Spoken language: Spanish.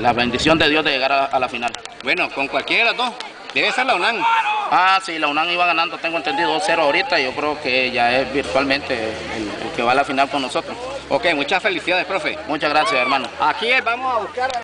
la bendición de Dios de llegar a, a la final. Bueno, con cualquiera de las dos. Debe ser la UNAM. Ah, sí, la UNAM iba ganando, tengo entendido 2-0 ahorita, yo creo que ya es virtualmente el, el que va a la final con nosotros. Ok, muchas felicidades, profe. Muchas gracias, hermano. Aquí vamos a buscar...